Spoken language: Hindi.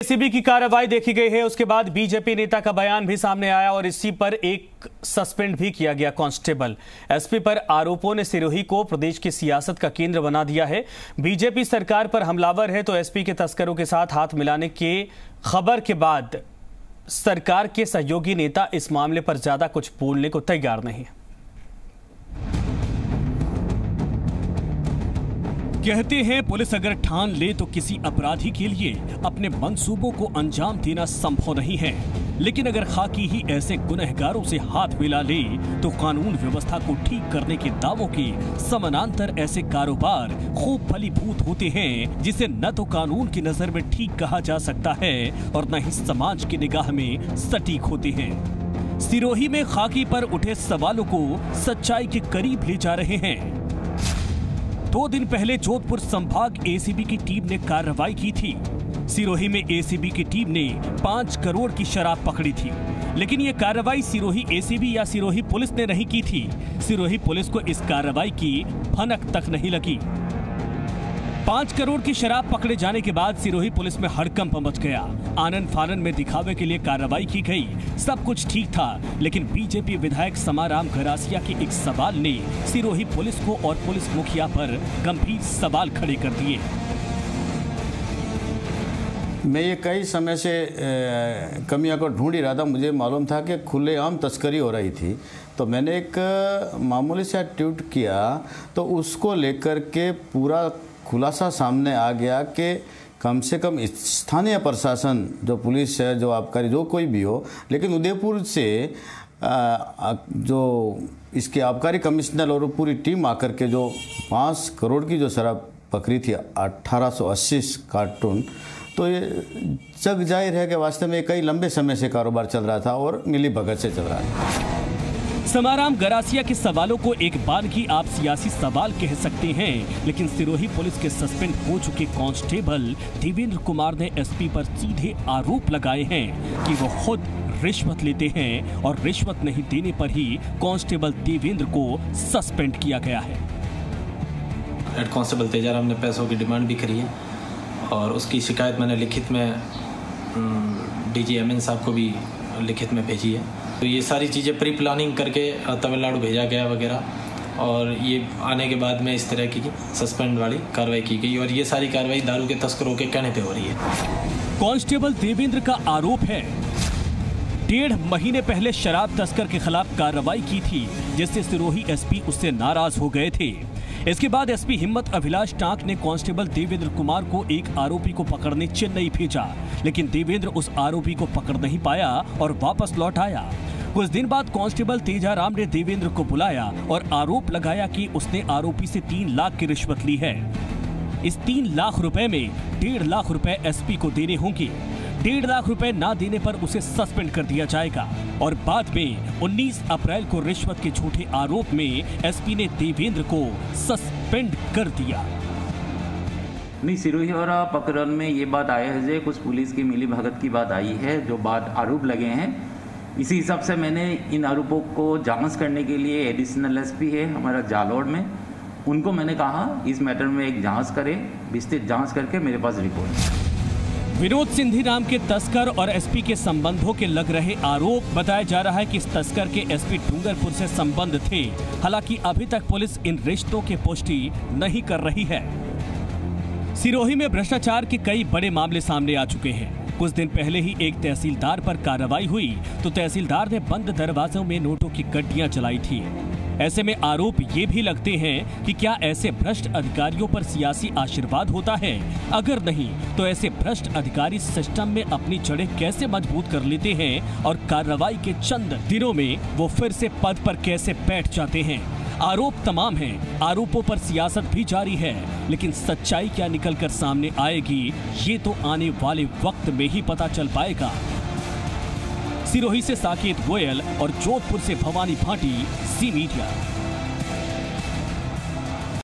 एसीबी की कार्रवाई देखी गई है, उसके बाद बीजेपी नेता का बयान भी सामने आया और इसी पर एक सस्पेंड भी किया गया कांस्टेबल। एसपी पर आरोपों ने सिरोही को प्रदेश की सियासत का केंद्र बना दिया है। बीजेपी सरकार पर हमलावर है तो एसपी के तस्करों के साथ हाथ मिलाने के खबर के बाद सरकार के सहयोगी नेता इस मामले पर ज़्यादा कुछ बोलने को तैयार नहीं कहते हैं, पुलिस अगर ठान ले तो किसी अपराधी के लिए अपने मंसूबों को अंजाम देना संभव नहीं है। लेकिन अगर खाकी ही ऐसे गुनहगारों से हाथ मिला ले तो कानून व्यवस्था को ठीक करने के दावों के समानांतर ऐसे कारोबार खूब फलीभूत होते हैं, जिसे न तो कानून की नज़र में ठीक कहा जा सकता है और न ही समाज की निगाह में सटीक होते हैं। सिरोही में खाकी पर उठे सवालों को सच्चाई के करीब ले जा रहे हैं। दो दिन पहले जोधपुर संभाग एसीबी की टीम ने कार्रवाई की थी। सिरोही में एसीबी की टीम ने पाँच करोड़ की शराब पकड़ी थी। लेकिन ये कार्रवाई सिरोही एसीबी या सिरोही पुलिस ने नहीं की थी। सिरोही पुलिस को इस कार्रवाई की भनक तक नहीं लगी। पाँच करोड़ की शराब पकड़े जाने के बाद सिरोही पुलिस में हड़कंप मच गया। आनंद फानन में दिखावे के लिए कार्रवाई की गई। सब कुछ ठीक था, लेकिन बीजेपी विधायक समाराम गरासिया के एक सवाल ने सिरोही पुलिस को और पुलिस मुखिया पर गंभीर सवाल खड़े कर दिए। मैं ये कई समय से कमियाँ को ढूंढ ही रहा था। मुझे मालूम था कि खुलेआम तस्करी हो रही थी। तो मैंने एक मामूली सा ट्वीट किया तो उसको लेकर के पूरा खुलासा सामने आ गया कि कम से कम स्थानीय प्रशासन, जो पुलिस है, जो आबकारी, जो कोई भी हो, लेकिन उदयपुर से जो इसके आबकारी कमिश्नर और पूरी टीम आकर के जो पाँच करोड़ की जो शराब पकड़ी थी 1880 कार्टून तो ये जग ज़ाहिर है कि वास्तव में कई लंबे समय से कारोबार चल रहा था और मिली भगत से चल रहा था। समाराम गरासिया के सवालों को एक बार की आप सियासी सवाल कह सकते हैं, लेकिन सिरोही पुलिस के सस्पेंड हो चुके कांस्टेबल देवेंद्र कुमार ने एसपी पर सीधे आरोप लगाए हैं कि वो खुद रिश्वत लेते हैं और रिश्वत नहीं देने पर ही कांस्टेबल देवेंद्र को सस्पेंड किया गया है। हेड कांस्टेबल तेजाराम ने पैसों की डिमांड भी करी है और उसकी शिकायत मैंने लिखित में डी जी एम एन साहब को भी लिखित में भेजी है। तो ये सारी चीज़ें प्री प्लानिंग करके तमिलनाडु भेजा गया वगैरह। और ये आने के बाद में इस तरह की सस्पेंड वाली कार्रवाई की गई और ये सारी कार्रवाई दारू के तस्करों के कहने पे हो रही है। कांस्टेबल देवेंद्र का आरोप है। डेढ़ महीने पहले शराब तस्कर के खिलाफ कार्रवाई की थी, जिससे सिरोही एसपी उससे नाराज़ हो गए थे। इसके बाद एसपी हिम्मत अभिलाष टाक ने कांस्टेबल देवेंद्र कुमार को एक आरोपी को पकड़ने चेन्नई भेजा, लेकिन देवेंद्र उस आरोपी को पकड़ नहीं पाया और वापस लौट आया। कुछ दिन बाद कांस्टेबल तेजाराम ने देवेंद्र को बुलाया और आरोप लगाया कि उसने आरोपी से तीन लाख की रिश्वत ली है। इस तीन लाख रुपए में डेढ़ लाख रुपए एसपी को देने होंगे। डेढ़ लाख रुपए ना देने पर उसे सस्पेंड कर दिया जाएगा। और बाद में 19 अप्रैल को रिश्वत के झूठे आरोप में एसपी ने देवेंद्र को सस्पेंड कर दिया। नहीं, सिरोही, और पकड़न में ये बात आया है कुछ पुलिस की मिली भगत की बात आई है, जो बात आरोप लगे हैं। इसी हिसाब से मैंने इन आरोपों को जाँच करने के लिए एडिशनल एसपी है, हमारा जालोर में। उनको मैंने कहा, इस मैटर में एक जाँच करें, विस्तृत जाँच करके मेरे पास रिपोर्ट विनोद सिंधी नाम के तस्कर और एसपी के संबंधों के लग रहे आरोप बताया जा रहा है कि इस तस्कर के एसपी डूंगरपुर से संबंध थे। हालाँकि अभी तक पुलिस इन रिश्तों की पुष्टि नहीं कर रही है। सिरोही में भ्रष्टाचार के कई बड़े मामले सामने आ चुके हैं। कुछ दिन पहले ही एक तहसीलदार पर कार्रवाई हुई तो तहसीलदार ने बंद दरवाजों में नोटों की गड्डियाँ चलाई थी। ऐसे में आरोप ये भी लगते हैं कि क्या ऐसे भ्रष्ट अधिकारियों पर सियासी आशीर्वाद होता है? अगर नहीं तो ऐसे भ्रष्ट अधिकारी सिस्टम में अपनी जड़ें कैसे मज़बूत कर लेते हैं और कार्रवाई के चंद दिनों में वो फिर से पद पर कैसे बैठ जाते हैं? आरोप तमाम हैं। आरोपों पर सियासत भी जारी है, लेकिन सच्चाई क्या निकल कर सामने आएगी, ये तो आने वाले वक्त में ही पता चल पाएगा। सिरोही से साकेत गोयल और जोधपुर से भवानी भाटी सी मीडिया